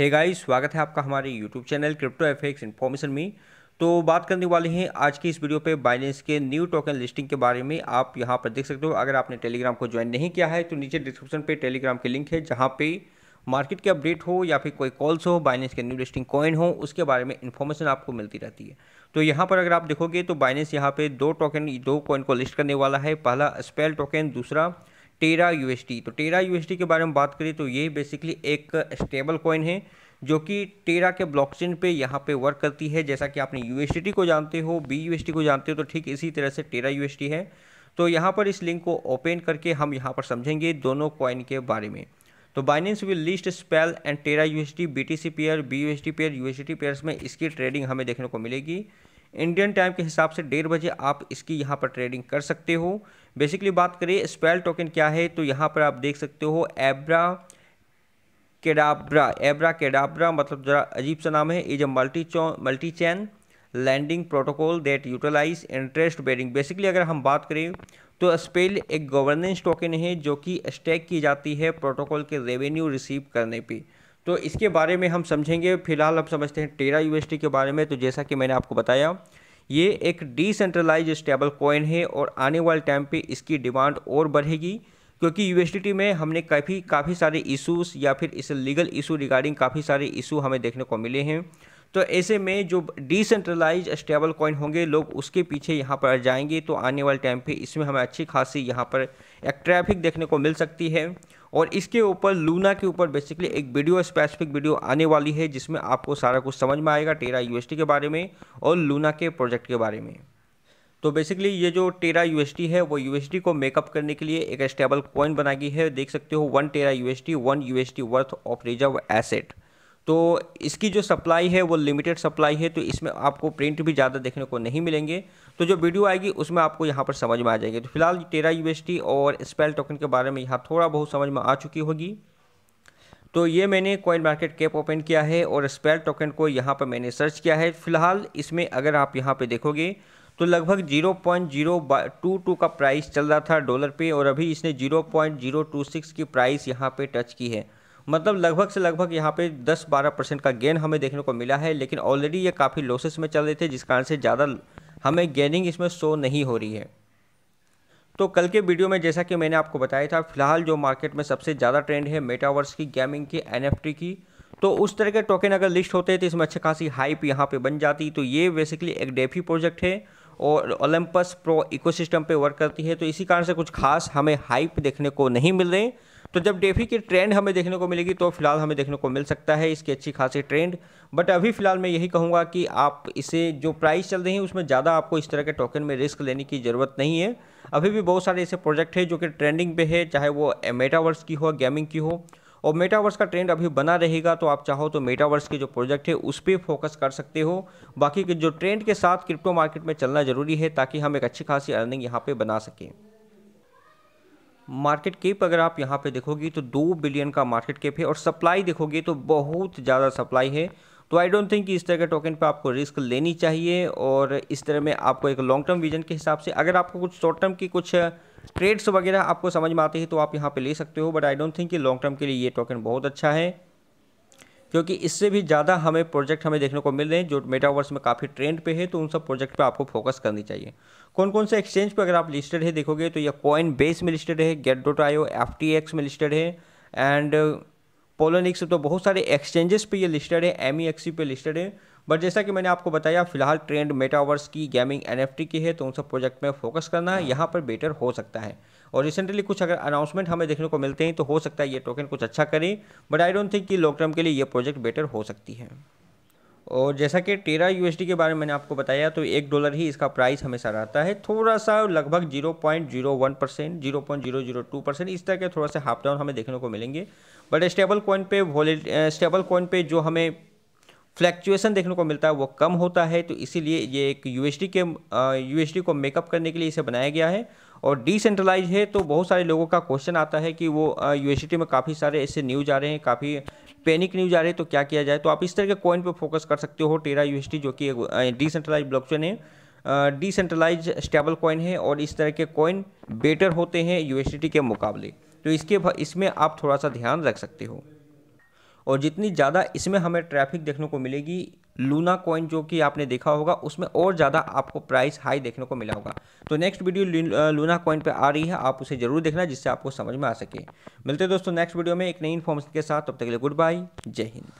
Hey guys स्वागत है आपका हमारे YouTube channel crypto FX information में। तो बात करने वाले हैं आज की इस वीडियो पे बाइनेंस के न्यू टोकन लिस्टिंग के बारे में। आप यहाँ पर देख सकते हो, अगर आपने टेलीग्राम को ज्वाइन नहीं किया है तो नीचे डिस्क्रिप्शन पे टेलीग्राम के लिंक है, जहाँ पे मार्केट के अपडेट हो या फिर कोई कॉल्स हो बाइनेंस के न्यू लिस्टिंग कॉइन हो, उसके बारे में इन्फॉर्मेशन आपको मिलती रहती है। तो यहाँ पर अगर आप देखोगे तो बाइनेंस यहाँ पे दो टोकन दो कॉइन को लिस्ट करने वाला है। पहला स्पेल टोकन दूसरा टेरा यूएसटी। तो टेरा यूएसटी के बारे में बात करें तो ये बेसिकली एक स्टेबल कॉइन है, जो कि टेरा के ब्लॉकचेन पे यहाँ पे वर्क करती है। जैसा कि आपने यूएसटी को जानते हो, बी यूएसटी को जानते हो तो ठीक इसी तरह से टेरा यूएसटी है। तो यहाँ पर इस लिंक को ओपन करके हम यहाँ पर समझेंगे दोनों कॉइन के बारे में। तो Binance will list spell and Terra U S T B T C pair B UST pair UST pairs में इसकी ट्रेडिंग हमें देखने को मिलेगी। इंडियन टाइम के हिसाब से डेढ़ बजे आप इसकी यहाँ पर ट्रेडिंग कर सकते हो। बेसिकली बात करें स्पेल टोकन क्या है तो यहाँ पर आप देख सकते हो एब्रा केडाब्रा एब्रा केडाब्रा मतलब ज़रा अजीब सा नाम है। Is a multi multi chain lending protocol that utilise interest bearing basically अगर हम बात करें तो स्पेल एक गवर्नेंस टोकन है, जो कि स्टैक की जाती है प्रोटोकॉल के रेवेन्यू रिसीव करने पे। तो इसके बारे में हम समझेंगे। फ़िलहाल अब समझते हैं टेरा यूएसटी के बारे में। तो जैसा कि मैंने आपको बताया, ये एक डिसेंट्रलाइज स्टेबल कॉइन है और आने वाले टाइम पे इसकी डिमांड और बढ़ेगी, क्योंकि यूएसटी में हमने काफ़ी काफ़ी सारे इशूज़ या फिर इस लीगल इशू रिगार्डिंग काफ़ी सारे इशू हमें देखने को मिले हैं। तो ऐसे में जो डिसेंट्रलाइज स्टेबल कॉइन होंगे, लोग उसके पीछे यहाँ पर जाएँगे तो आने वाले टाइम पे इसमें हमें अच्छी खासी यहाँ पर एक ट्रैफ़िक देखने को मिल सकती है। और इसके ऊपर लूना के ऊपर बेसिकली एक वीडियो स्पेसिफिक वीडियो आने वाली है, जिसमें आपको सारा कुछ समझ में आएगा टेरा यूएसटी के बारे में और लूना के प्रोजेक्ट के बारे में। तो बेसिकली ये जो टेरा यूएसटी है, वो यूएसटी को मेकअप करने के लिए एक स्टेबल कॉइन बनाई है। देख सकते हो one Terra UST one UST worth of reserve asset तो इसकी जो सप्लाई है, वो लिमिटेड सप्लाई है तो इसमें आपको प्रिंट भी ज़्यादा देखने को नहीं मिलेंगे। तो जो वीडियो आएगी, उसमें आपको यहाँ पर समझ में आ जाएगी। तो फ़िलहाल टेरा यूएसटी और स्पेल टोकन के बारे में यहाँ थोड़ा बहुत समझ में आ चुकी होगी। तो ये मैंने कॉइन मार्केट कैप ओपन किया है और स्पेल टोकन को यहाँ पर मैंने सर्च किया है। फ़िलहाल इसमें अगर आप यहाँ पर देखोगे तो लगभग zero point zero two two का प्राइस चल रहा था डॉलर पे और अभी इसने zero point zero two six की प्राइस यहाँ पे टच की है। मतलब लगभग से लगभग यहाँ पे 10-12 परसेंट का गेन हमें देखने को मिला है, लेकिन ऑलरेडी ये काफ़ी लॉसेस में चल रहे थे, जिस कारण से ज़्यादा हमें गेनिंग इसमें शो नहीं हो रही है। तो कल के वीडियो में जैसा कि मैंने आपको बताया था, फ़िलहाल जो मार्केट में सबसे ज़्यादा ट्रेंड है मेटावर्स की गेमिंग की एनएफटी की तो उस तरह के टोकन अगर लिस्ट होते तो इसमें अच्छी खासी हाइप यहाँ पे बन जाती। तो ये बेसिकली एक डेफी प्रोजेक्ट है और ओलंपस प्रो इकोसिस्टम पे वर्क करती है तो इसी कारण से कुछ खास हमें हाइप देखने को नहीं मिल रहे। तो जब डेफी की ट्रेंड हमें देखने को मिलेगी तो फ़िलहाल हमें देखने को मिल सकता है इसकी अच्छी खासी ट्रेंड। बट अभी फ़िलहाल मैं यही कहूँगा कि आप इसे, जो प्राइस चल रही है, उसमें ज़्यादा आपको इस तरह के टोकन में रिस्क लेने की ज़रूरत नहीं है। अभी भी बहुत सारे ऐसे प्रोजेक्ट हैं जो कि ट्रेंडिंग पे है, चाहे वो मेटावर्स की हो, गेमिंग की हो। और मेटावर्स का ट्रेंड अभी बना रहेगा तो आप चाहो तो मेटावर्स के जो प्रोजेक्ट है, उस पर फोकस कर सकते हो। बाकी के जो ट्रेंड के साथ क्रिप्टो मार्केट में चलना ज़रूरी है, ताकि हम एक अच्छी खासी अर्निंग यहाँ पे बना सकें। मार्केट केप अगर आप यहाँ पे देखोगे तो दो बिलियन का मार्केट केप है और सप्लाई देखोगे तो बहुत ज़्यादा सप्लाई है। तो आई डोंट थिंक कि इस तरह के टोकन पे आपको रिस्क लेनी चाहिए और इस तरह में आपको एक लॉन्ग टर्म विजन के हिसाब से अगर आपको कुछ शॉर्ट टर्म की कुछ ट्रेड्स वगैरह आपको समझ में आते हैं तो आप यहाँ पर ले सकते हो बट आई डोंट थिंक कि लॉन्ग टर्म के लिए ये टोकन बहुत अच्छा है। क्योंकि इससे भी ज़्यादा हमें प्रोजेक्ट हमें देखने को मिल रहे हैं, जो मेटावर्स में काफ़ी ट्रेंड पे है तो उन सब प्रोजेक्ट पे आपको फोकस करनी चाहिए। कौन कौन से एक्सचेंज पे अगर आप लिस्टेड है, देखोगे तो यह कॉइन बेस में लिस्टेड है Gate dot io F T X में लिस्टेड है एंड पोलोनिक्स तो बहुत सारे एक्सचेंजेस पे ये लिस्टेड है एम ई एक्सी पे लिस्टेड है। बट जैसा कि मैंने आपको बताया फ़िलहाल ट्रेंड मेटावर्स की गेमिंग एनएफटी की है तो उन सब प्रोजेक्ट में फोकस करना है। यहाँ पर बेटर हो सकता है। और रिसेंटली कुछ अगर अनाउंसमेंट हमें देखने को मिलते हैं तो हो सकता है ये टोकन कुछ अच्छा करें बट आई डोंट थिंक कि लॉन्ग टर्म के लिए ये प्रोजेक्ट बेटर हो सकती है। और जैसा कि टेरा यूएसडी के बारे में मैंने आपको बताया तो एक डॉलर ही इसका प्राइस हमेशा रहता है। थोड़ा सा लगभग zero point zero one percent zero point zero zero two percent इस तरह के थोड़ा सा हाफ़ डाउन हमें देखने को मिलेंगे। बट स्टेबल कॉइन पे वॉलेट स्टेबल कॉइन पे जो हमें फ्लैक्चुएसन देखने को मिलता है, वो कम होता है तो इसीलिए ये एक यूएसडी के यू यूएसडी को मेकअप करने के लिए इसे बनाया गया है। और डिसेंट्रलाइज है तो बहुत सारे लोगों का क्वेश्चन आता है कि वो यूनिवर्सिटी में काफ़ी सारे ऐसे न्यूज़ आ रहे हैं, काफ़ी पैनिक न्यूज़ आ रहे हैं तो क्या किया जाए? तो आप इस तरह के कॉइन पर फोकस कर सकते हो टेरा यूनिवर्सिटी जो कि डिसेंट्रलाइज ब्लॉकचेन है। डिसेंट्रलाइज स्टेबल कॉइन है और इस तरह के कॉइन बेटर होते हैं यूनिवर्सिटी के मुकाबले। तो इसके इसमें आप थोड़ा सा ध्यान रख सकते हो। और जितनी ज़्यादा इसमें हमें ट्रैफ़िक देखने को मिलेगी लूना कॉइन जो कि आपने देखा होगा, उसमें और ज़्यादा आपको प्राइस हाई देखने को मिला होगा। तो नेक्स्ट वीडियो लूना कॉइन पे आ रही है, आप उसे ज़रूर देखना जिससे आपको समझ में आ सके। मिलते दोस्तों नेक्स्ट वीडियो में एक नई इन्फॉर्मेशन के साथ, तब तक के लिए गुड बाय जय हिंद।